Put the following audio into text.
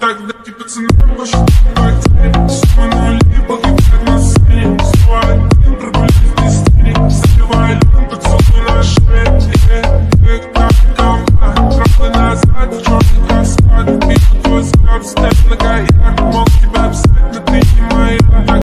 тогда ты пацанам больше не потерь Снова на линии погибает на сцене Снова один прогуляет без тени Заливай лен, поцелуй на шее Эк, так, камка, тропы назад, черный каскад. Бил твой взгляд, степ на гаяк, мог тебя